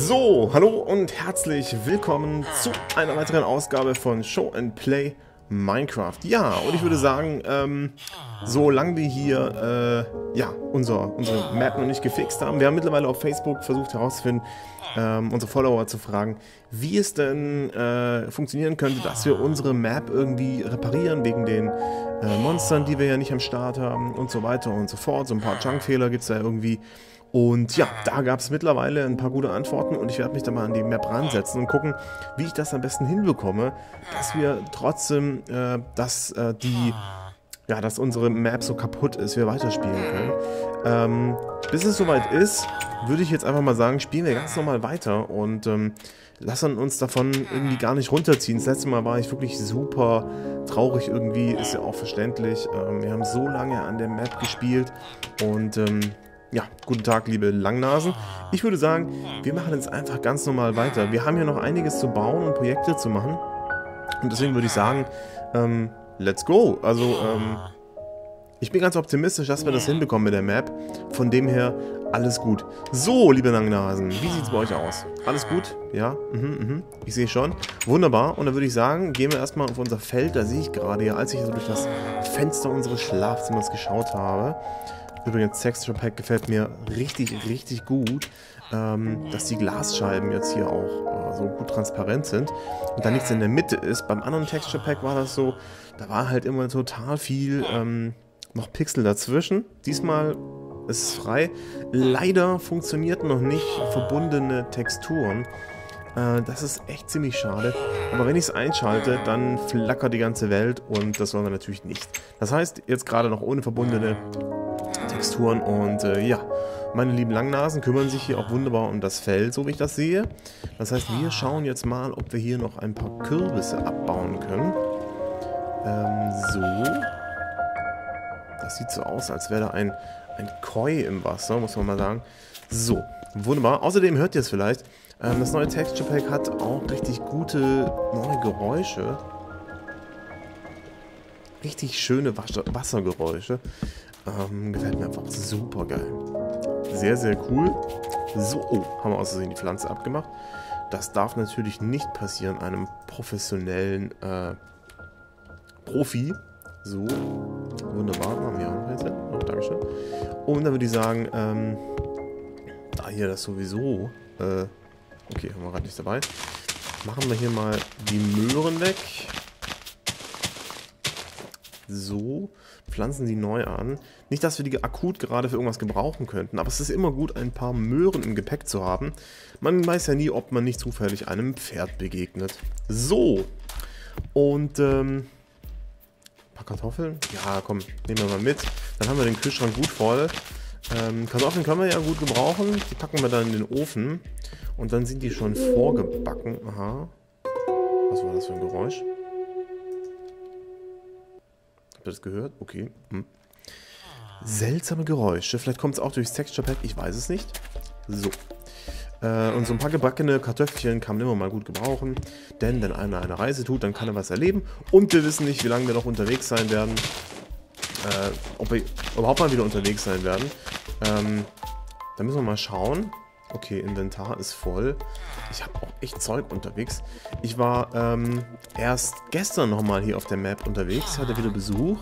So, hallo und herzlich willkommen zu einer weiteren Ausgabe von Show and Play Minecraft. Ja, und ich würde sagen, ähm, solange wir hier äh, ja, unser, unsere Map noch nicht gefixt haben, wir haben mittlerweile auf Facebook versucht herauszufinden, ähm, unsere Follower zu fragen, wie es denn äh, funktionieren könnte, dass wir unsere Map irgendwie reparieren wegen den äh, Monstern, die wir ja nicht am Start haben und so weiter und so fort. So ein paar Junkfehler gibt es da irgendwie. Und ja, da gab es mittlerweile ein paar gute Antworten und ich werde mich da mal an die Map ransetzen und gucken, wie ich das am besten hinbekomme, dass wir trotzdem, äh, dass äh, die, ja, dass unsere Map so kaputt ist, wir weiterspielen können. Ähm, bis es soweit ist, würde ich jetzt einfach mal sagen, spielen wir ganz normal weiter und ähm, lassen uns davon irgendwie gar nicht runterziehen. Das letzte Mal war ich wirklich super traurig irgendwie, ist ja auch verständlich. Ähm, wir haben so lange an der Map gespielt und ähm, ja, guten Tag, liebe Langnasen. Ich würde sagen, wir machen jetzt einfach ganz normal weiter. Wir haben hier noch einiges zu bauen und Projekte zu machen. Und deswegen würde ich sagen, ähm, let's go. Also, ähm, ich bin ganz optimistisch, dass wir das hinbekommen mit der Map. Von dem her, alles gut. So, liebe Langnasen, wie sieht es bei euch aus? Alles gut? Ja? Mhm, mhm. Ich sehe schon. Wunderbar. Und dann würde ich sagen, gehen wir erstmal auf unser Feld. Da sehe ich gerade ja, als ich so durch das Fenster unseres Schlafzimmers geschaut habe, Übrigens, Texture Pack gefällt mir richtig, richtig gut, ähm, dass die Glasscheiben jetzt hier auch äh, so gut transparent sind und da nichts in der Mitte ist. Beim anderen Texture Pack war das so, da war halt immer total viel ähm, noch Pixel dazwischen. Diesmal ist es frei. Leider funktioniert noch nicht verbundene Texturen. Äh, das ist echt ziemlich schade. Aber wenn ich es einschalte, dann flackert die ganze Welt und das wollen wir natürlich nicht. Das heißt, jetzt gerade noch ohne verbundene Texturen und äh, ja, meine lieben Langnasen kümmern sich hier auch wunderbar um das Feld, so wie ich das sehe. Das heißt, wir schauen jetzt mal, ob wir hier noch ein paar Kürbisse abbauen können. Ähm, so. Das sieht so aus, als wäre da ein, ein Koi im Wasser, muss man mal sagen. So, wunderbar. Außerdem hört ihr es vielleicht, ähm, das neue Texture Pack hat auch richtig gute neue Geräusche. Richtig schöne Wassergeräusche. Ähm, gefällt mir einfach super geil. Sehr, sehr cool. So, oh, haben wir aus Versehen die Pflanze abgemacht. Das darf natürlich nicht passieren einem professionellen äh, Profi. So, wunderbar. Machen wir auch noch jetzt. Oh, Dankeschön. Und dann würde ich sagen, ähm, da hier das sowieso, äh, okay, haben wir gerade nicht dabei. Machen wir hier mal die Möhren weg. So, pflanzen sie neu an. Nicht, dass wir die akut gerade für irgendwas gebrauchen könnten, aber es ist immer gut, ein paar Möhren im Gepäck zu haben. Man weiß ja nie, ob man nicht zufällig einem Pferd begegnet. So, und ähm, ein paar Kartoffeln. Ja, komm, nehmen wir mal mit. Dann haben wir den Kühlschrank gut voll. Ähm, Kartoffeln können wir ja gut gebrauchen. Die packen wir dann in den Ofen. Und dann sind die schon vorgebacken. Aha. Was war das für ein Geräusch? Ihr das gehört? Okay. Hm. Seltsame Geräusche. Vielleicht kommt es auch durchs Texture Pack. Ich weiß es nicht. So. Äh, und so ein paar gebackene Kartoffelchen kann man immer mal gut gebrauchen. Denn wenn einer eine Reise tut, dann kann er was erleben. Und wir wissen nicht, wie lange wir noch unterwegs sein werden. Äh, ob wir überhaupt mal wieder unterwegs sein werden. Ähm, da müssen wir mal schauen. Okay, Inventar ist voll. Ich habe auch echt Zeug unterwegs. Ich war ähm, erst gestern nochmal hier auf der Map unterwegs, hatte wieder Besuch.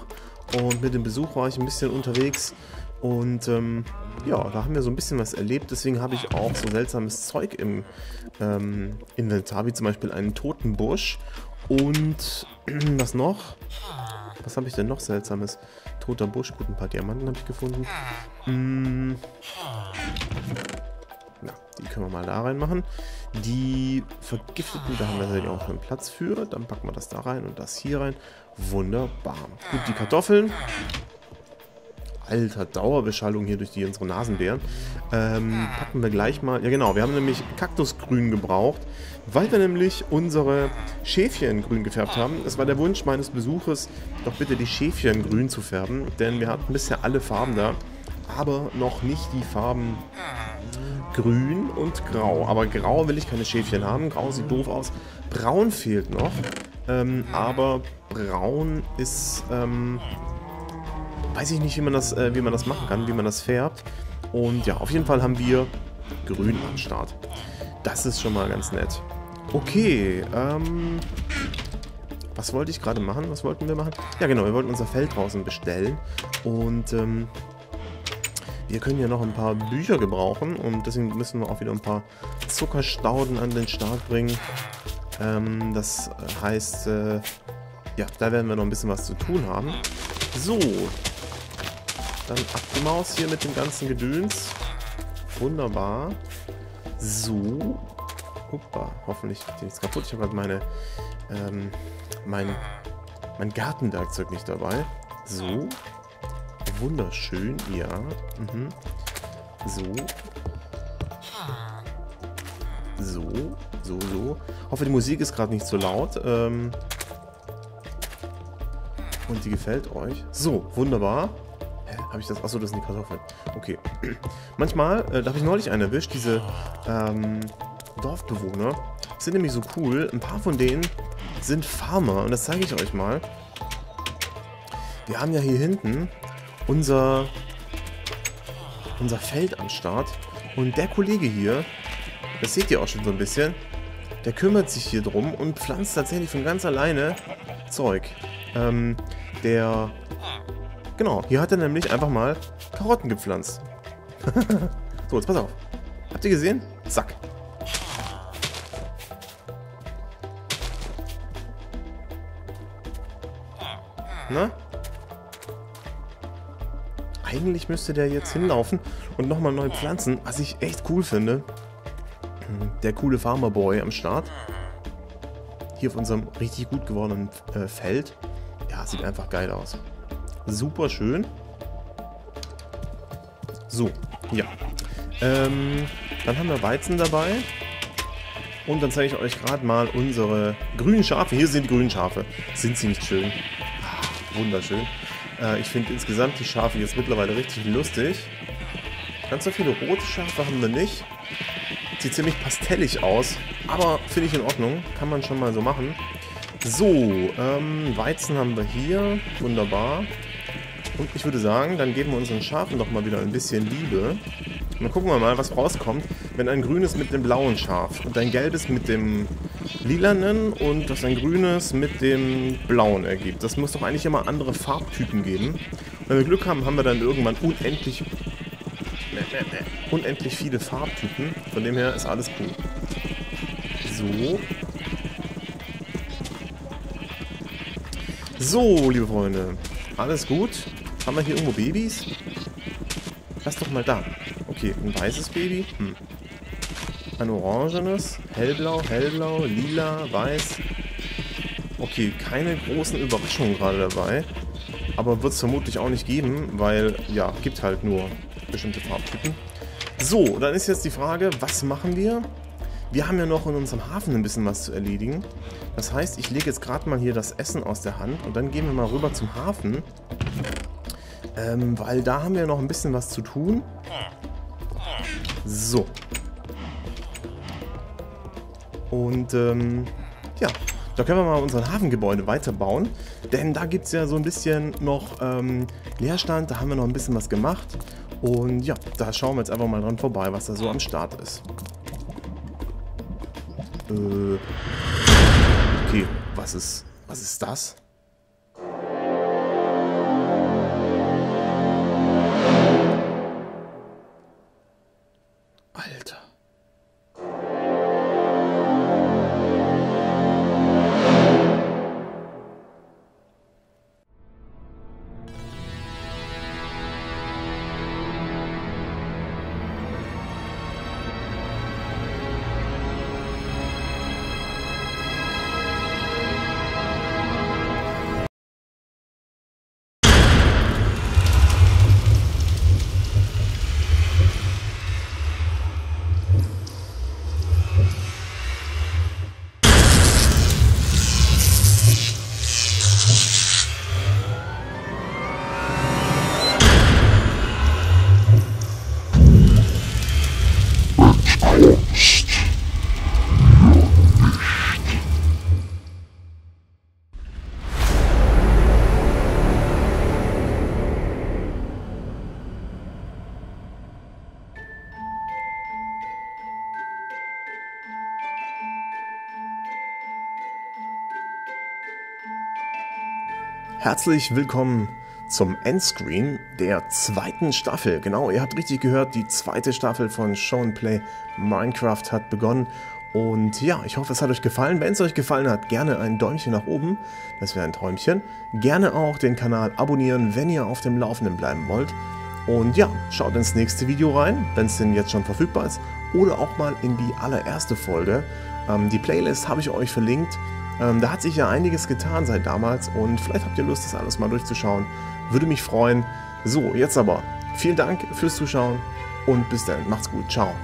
Und mit dem Besuch war ich ein bisschen unterwegs. Und ähm, ja, da haben wir so ein bisschen was erlebt. Deswegen habe ich auch so seltsames Zeug im ähm, Inventar, wie zum Beispiel einen toten Busch. Und was noch? Was habe ich denn noch seltsames? Toter Busch, gut, ein paar Diamanten habe ich gefunden. Hm. Na, die können wir mal da reinmachen. Die vergifteten, da haben wir natürlich auch einen Platz für. Dann packen wir das da rein und das hier rein. Wunderbar. Gut, die Kartoffeln. Alter, Dauerbeschallung hier durch die unsere Nasenbären. Ähm, packen wir gleich mal. Ja genau, wir haben nämlich Kaktusgrün gebraucht, weil wir nämlich unsere Schäfchen grün gefärbt haben. Es war der Wunsch meines Besuches, doch bitte die Schäfchen grün zu färben, denn wir hatten bisher alle Farben da, aber noch nicht die Farben grün und grau. Aber grau will ich keine Schäfchen haben. Grau sieht doof aus. Braun fehlt noch. Ähm, aber braun ist, ähm, weiß ich nicht, wie man, das, äh, wie man das machen kann, wie man das färbt. Und ja, auf jeden Fall haben wir grün am Start. Das ist schon mal ganz nett. Okay, ähm... Was wollte ich gerade machen? Was wollten wir machen? Ja genau, wir wollten unser Feld draußen bestellen. Und ähm, wir können ja noch ein paar Bücher gebrauchen. Und deswegen müssen wir auch wieder ein paar Zuckerstauden an den Start bringen. Ähm, das heißt, äh, ja, da werden wir noch ein bisschen was zu tun haben. So. Dann ab die Maus hier mit dem ganzen Gedöns. Wunderbar. So. Hoppa, hoffentlich geht nichts kaputt. Ich habe halt meine, ähm, mein, mein Gartenwerkzeug nicht dabei. So. Wunderschön, ja. Mhm. So. So, so, so. Hoffe, die Musik ist gerade nicht so laut. Ähm Und die gefällt euch. So, wunderbar. Hä, habe ich das? Achso, das sind die Kartoffeln. Okay. Manchmal, äh, da habe ich neulich einen erwischt, diese ähm, Dorfbewohner sind nämlich so cool. Ein paar von denen sind Farmer und das zeige ich euch mal. Wir haben ja hier hinten unser, unser Feld am Start und der Kollege hier, das seht ihr auch schon so ein bisschen, der kümmert sich hier drum und pflanzt tatsächlich von ganz alleine Zeug. Ähm, der, genau, hier hat er nämlich einfach mal Karotten gepflanzt. so, jetzt pass auf. Habt ihr gesehen? Zack. Na? Eigentlich müsste der jetzt hinlaufen und nochmal neu pflanzen, was ich echt cool finde. Der coole Farmerboy am Start. Hier auf unserem richtig gut gewordenen äh, Feld. Ja, sieht einfach geil aus. Super schön. So, ja. Ähm, dann haben wir Weizen dabei. Und dann zeige ich euch gerade mal unsere grünen Schafe. Hier sind die grünen Schafe. Sind sie nicht schön? wunderschön. Äh, ich finde insgesamt die Schafe jetzt mittlerweile richtig lustig. Ganz so viele rote Schafe haben wir nicht. Sieht ziemlich pastellig aus, aber finde ich in Ordnung. Kann man schon mal so machen. So, ähm, Weizen haben wir hier. Wunderbar. Und ich würde sagen, dann geben wir unseren Schafen doch mal wieder ein bisschen Liebe. Und dann gucken wir mal, was rauskommt, wenn ein grünes mit dem blauen Schaf und ein gelbes mit dem lilanen und das ein grünes mit dem blauen ergibt. Das muss doch eigentlich immer andere Farbtypen geben. Wenn wir Glück haben, haben wir dann irgendwann unendlich, unendlich viele Farbtypen. Von dem her ist alles cool. So. So, liebe Freunde. Alles gut. Haben wir hier irgendwo Babys? Lass doch mal da. Okay, ein weißes Baby. Hm. Ein orangenes, hellblau, hellblau, lila, weiß. Okay, keine großen Überraschungen gerade dabei. Aber wird es vermutlich auch nicht geben, weil, ja, gibt halt nur bestimmte Farbtypen. So, dann ist jetzt die Frage, was machen wir? Wir haben ja noch in unserem Hafen ein bisschen was zu erledigen. Das heißt, ich lege jetzt gerade mal hier das Essen aus der Hand und dann gehen wir mal rüber zum Hafen. Ähm, weil da haben wir noch ein bisschen was zu tun. So, und ähm, ja, da können wir mal unser Hafengebäude weiterbauen. Denn da gibt es ja so ein bisschen noch ähm, Leerstand. Da haben wir noch ein bisschen was gemacht. Und ja, da schauen wir jetzt einfach mal dran vorbei, was da so am Start ist. Äh, okay, was ist, was ist das? Herzlich willkommen zum Endscreen der zweiten Staffel. Genau, ihr habt richtig gehört, die zweite Staffel von Show and Play Minecraft hat begonnen. Und ja, ich hoffe, es hat euch gefallen. Wenn es euch gefallen hat, gerne ein Däumchen nach oben. Das wäre ein Träumchen. Gerne auch den Kanal abonnieren, wenn ihr auf dem Laufenden bleiben wollt. Und ja, schaut ins nächste Video rein, wenn es denn jetzt schon verfügbar ist. Oder auch mal in die allererste Folge. Ähm, die Playlist habe ich euch verlinkt. Ähm, da hat sich ja einiges getan seit damals und vielleicht habt ihr Lust, das alles mal durchzuschauen. Würde mich freuen. So, jetzt aber vielen Dank fürs Zuschauen und bis dann. Macht's gut. Ciao.